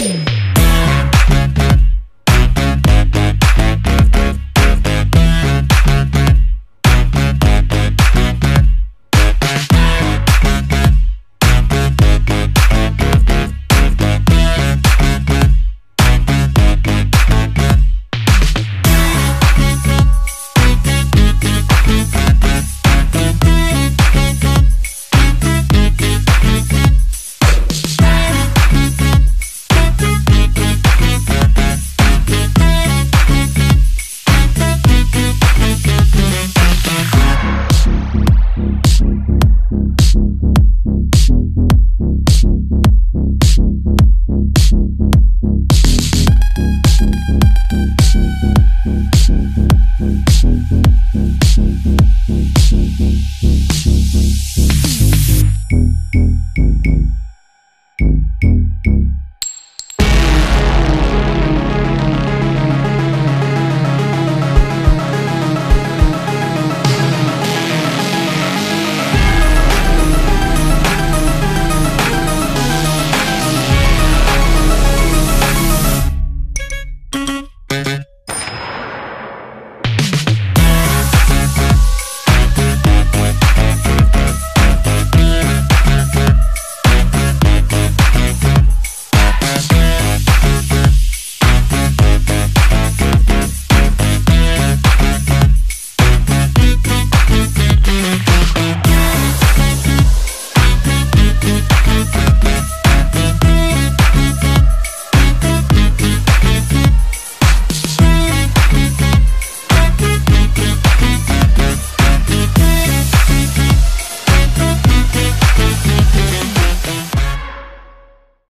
Bye.